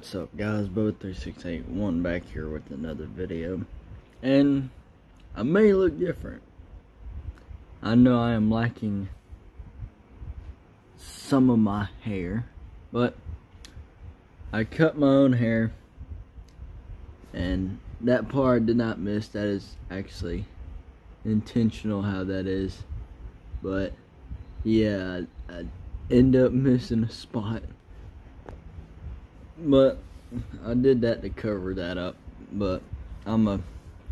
What's up guys, Bubba3681 back here with another video. And I may look different. I know I am lacking some of my hair, but I cut my own hair and that part did not miss. That is actually intentional how that is. But yeah, I, I end up missing a spot but I did that to cover that up, but I'm gonna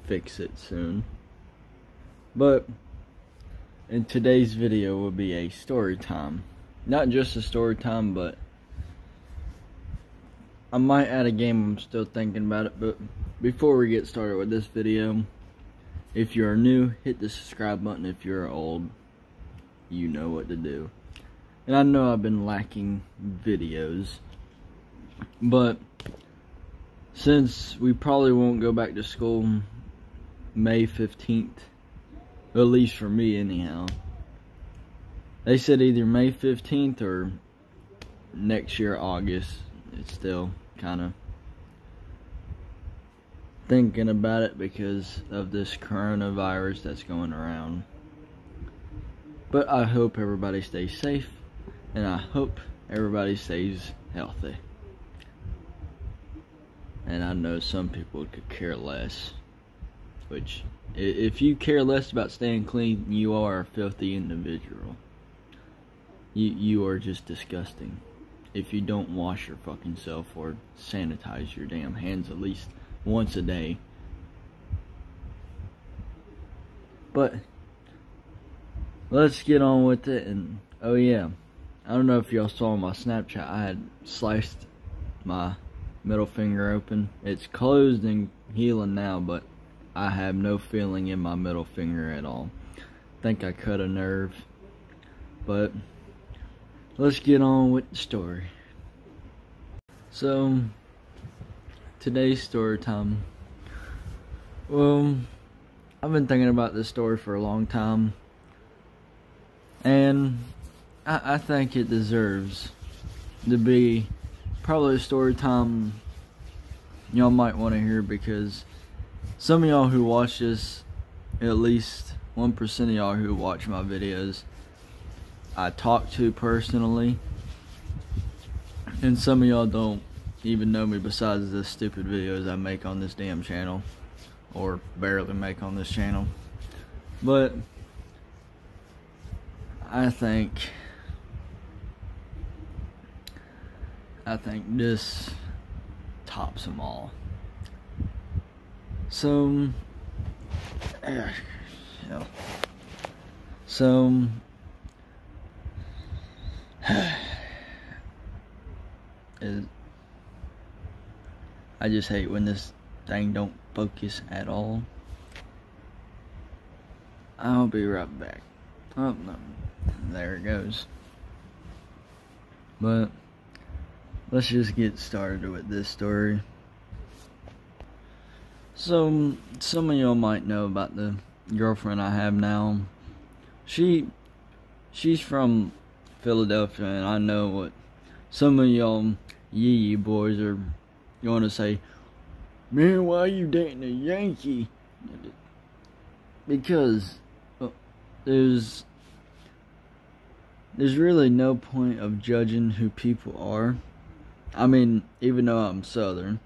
fix it soon. But in today's video will be a story time. Not just a story time, but I might add a game, I'm still thinking about it, but before we get started with this video, if you're new, hit the subscribe button. If you're old, you know what to do. And I know I've been lacking videos but since we probably won't go back to school May 15th, at least for me anyhow, they said either May 15th or next year August. It's still kind of thinking about it because of this coronavirus that's going around. But I hope everybody stays safe and I hope everybody stays healthy. And I know some people could care less. Which, if you care less about staying clean, you are a filthy individual. You, you are just disgusting. If you don't wash your fucking self or sanitize your damn hands at least once a day. But, let's get on with it. And, oh yeah, I don't know if y'all saw my Snapchat. I had sliced my middle finger open. It's closed and healing now, but I have no feeling in my middle finger at all. think I cut a nerve. But let's get on with the story. So today's story time. Well, I've been thinking about this story for a long time. And I, I think it deserves to be probably a story time y'all might want to hear because some of y'all who watch this, at least 1% of y'all who watch my videos, I talk to personally. And some of y'all don't even know me besides the stupid videos I make on this damn channel. Or barely make on this channel. But I think I think this tops them all. So, yeah. So, I just hate when this thing don't focus at all. I'll be right back. Oh, no. There it goes. But let's just get started with this story. So, some of y'all might know about the girlfriend I have now. She, she's from Philadelphia, and I know what some of y'all yee yee boys are going to say. Man, why are you dating a Yankee? Because well, there's there's really no point of judging who people are I mean, even though I'm Southern,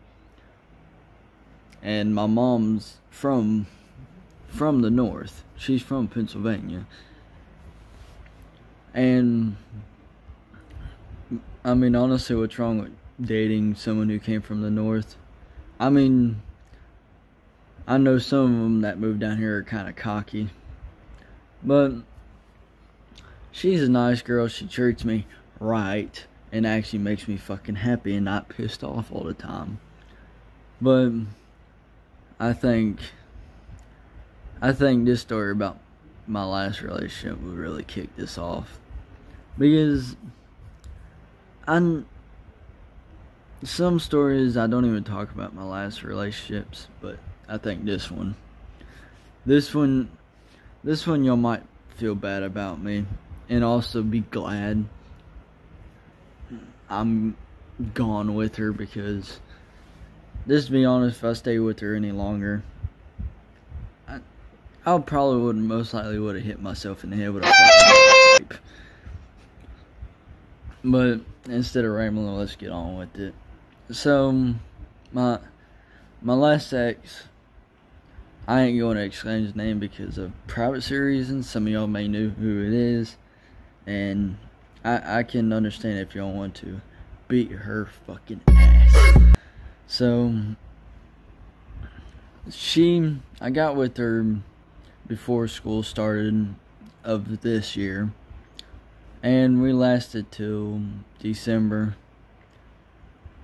and my mom's from from the north. She's from Pennsylvania. And I mean, honestly, what's wrong with dating someone who came from the north? I mean, I know some of them that moved down here are kind of cocky. But she's a nice girl. She treats me right and actually makes me fucking happy and not pissed off all the time. But I think I think this story about my last relationship would really kick this off because I'm some stories I don't even talk about my last relationships, but I think this one this one this one y'all might feel bad about me and also be glad I'm gone with her because, just to be honest, if I stay with her any longer, I, I probably would most likely would have hit myself in the head with a pipe. But instead of rambling, let's get on with it. So, my my last ex, I ain't going to explain his name because of privacy reasons. Some of y'all may know who it is, and I I can understand if y'all want to beat her fucking ass. So, she, I got with her before school started of this year and we lasted till December.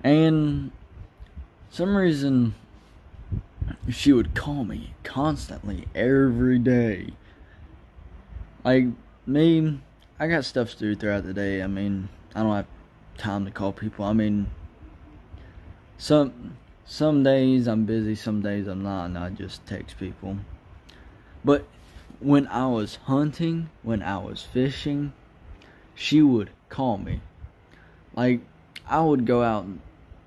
And some reason she would call me constantly every day. Like me, I got stuff to do throughout the day. I mean, I don't have time to call people. I mean, some some days I'm busy, some days I'm not, and I just text people. But when I was hunting, when I was fishing, she would call me. Like I would go out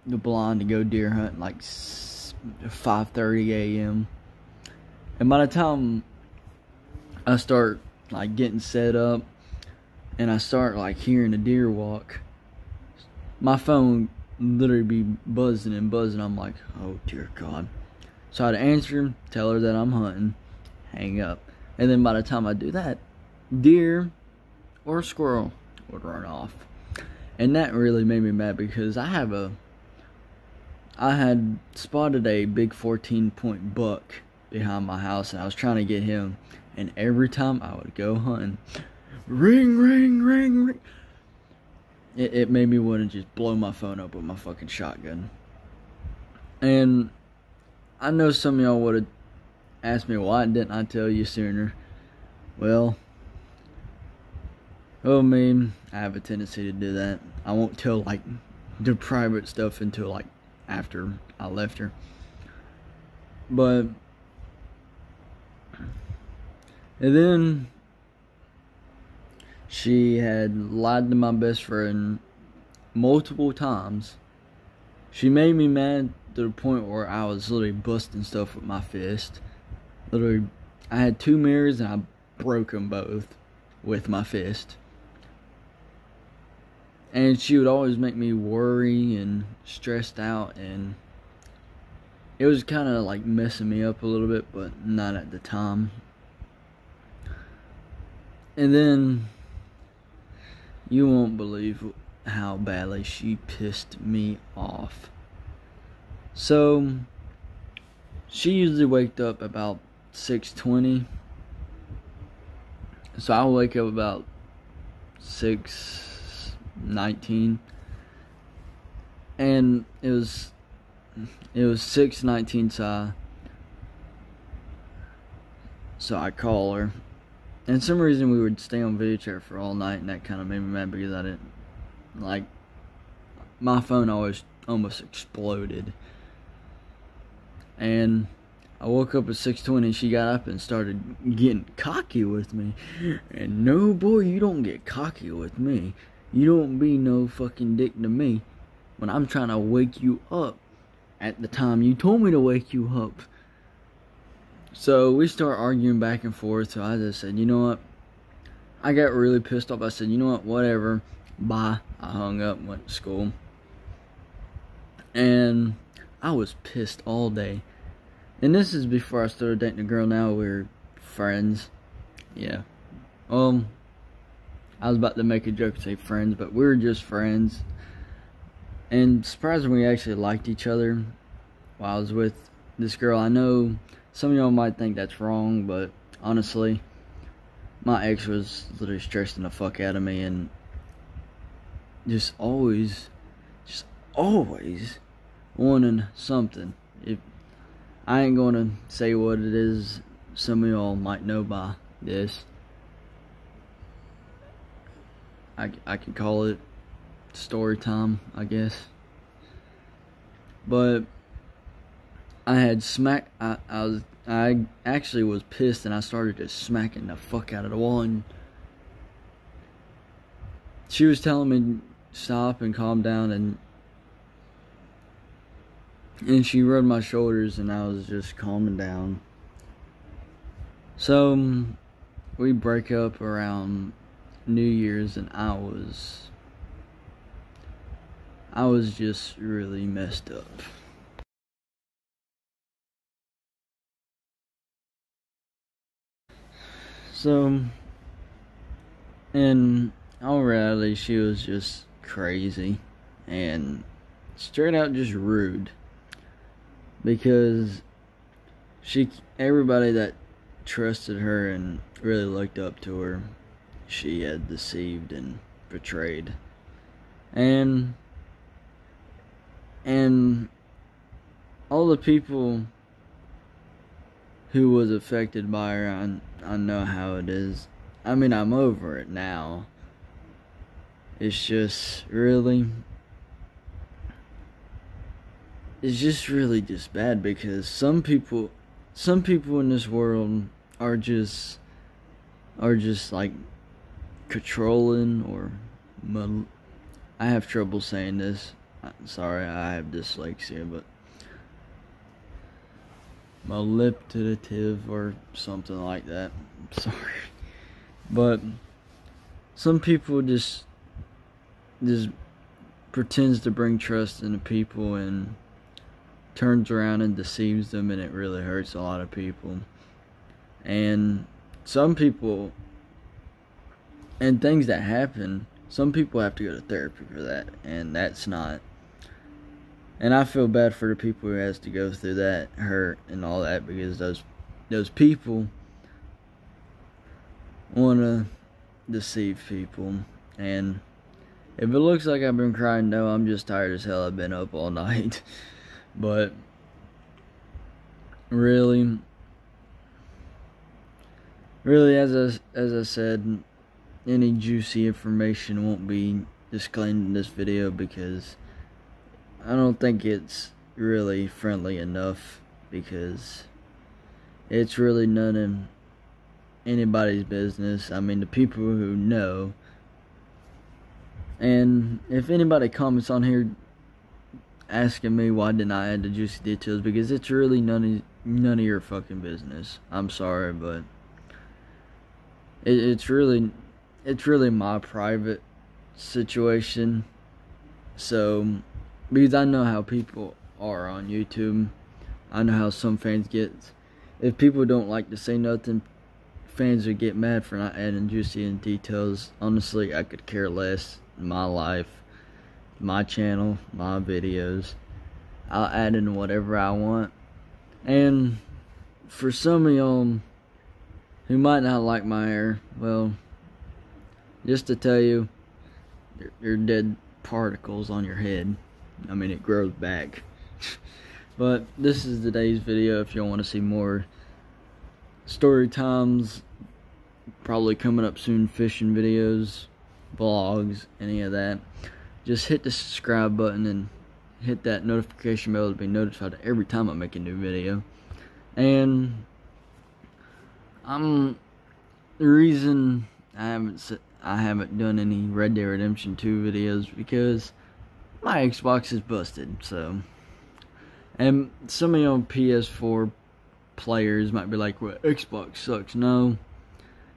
the blind to go deer hunt like 5:30 a.m. And by the time I start like getting set up and I start like hearing a deer walk, my phone literally be buzzing and buzzing. I'm like, oh dear God. So I'd answer, tell her that I'm hunting, hang up. And then by the time I do that, deer or squirrel would run off. And that really made me mad because I have a I had spotted a big 14 point buck behind my house and I was trying to get him and every time I would go hunting ring ring ring ring it, it made me want to just blow my phone up with my fucking shotgun. And I know some of y'all would have asked me why didn't I tell you sooner. Well, Oh, man, I have a tendency to do that. I won't tell like the private stuff until like after I left her. But and then she had lied to my best friend multiple times. She made me mad to the point where I was literally busting stuff with my fist. Literally, I had two mirrors and I broke them both with my fist and she would always make me worry and stressed out and it was kind of like messing me up a little bit but not at the time and then you won't believe how badly she pissed me off. So she usually waked up about 6.20 so i'll wake up about 6:19. and it was it was 619 so I, so I call her and some reason we would stay on video chat for all night and that kind of made me mad because I didn't like my phone always almost exploded and I woke up at 6:20. She got up and started getting cocky with me. And no, boy, you don't get cocky with me. You don't be no fucking dick to me when I'm trying to wake you up at the time you told me to wake you up. So we start arguing back and forth. So I just said, you know what? I got really pissed off. I said, you know what? Whatever. Bye. I hung up went to school. And I was pissed all day. And this is before I started dating a girl. Now we're friends. Yeah. Um, I was about to make a joke and say friends, but we are just friends. And surprisingly, we actually liked each other while I was with this girl. I know some of y'all might think that's wrong, but honestly, my ex was literally stressing the fuck out of me and just always, just always wanting something. If I ain't gonna say what it is, some of y'all might know by this. I, I could call it story time, I guess. But I had smack. I, I was. I actually was pissed, and I started just smacking the fuck out of the wall. And she was telling me stop and calm down, and and she rubbed my shoulders and I was just calming down. So um, we break up around New Year's and I was I was just really messed up. So in all reality she was just crazy and straight out just rude because she everybody that trusted her and really looked up to her she had deceived and betrayed. And and all the people who was affected by her I, I know how it is I mean I'm over it now it's just really it's just really just bad because some people some people in this world are just are just like controlling or I have trouble saying this. I'm sorry, I have dyslexia, but manipulative or something like that. I'm sorry. But some people just just pretends to bring trust into people and turns around and deceives them and it really hurts a lot of people and some people and things that happen some people have to go to therapy for that and that's not and I feel bad for the people who has to go through that hurt and all that because those those people want to deceive people. And if it looks like I've been crying no I'm just tired as hell. I've been up all night. But really really as I, as I said any juicy information won't be disclaimed in this video because I don't think it's really friendly enough because it's really none of anybody's business. I mean, the people who know. And if anybody comments on here asking me why didn't I add the juicy details because it's really none of none of your fucking business. I'm sorry, but it, it's really it's really my private situation. So because I know how people are on YouTube, I know how some fans get. If people don't like to say nothing, fans would get mad for not adding juicy and details. Honestly, I could care less my life my channel, my videos. I'll add in whatever I want. And for some of y'all who might not like my hair, well, just to tell you, you're dead particles on your head. I mean, it grows back. but this is today's video. If y'all want to see more story times, probably coming up soon, fishing videos, vlogs, any of that just hit the subscribe button and hit that notification bell to be notified every time I make a new video. And I'm the reason I haven't I haven't done any Red Dead Redemption 2 videos because my Xbox is busted. So, and some of you PS4 players might be like, "Well, Xbox sucks." No,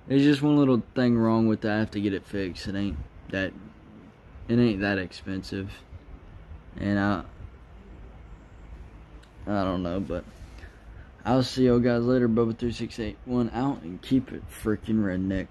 there's just one little thing wrong with that. I have to get it fixed. It ain't that it ain't that expensive. And I I don't know, but I'll see y'all guys later. Bubba3681 out and keep it freaking redneck.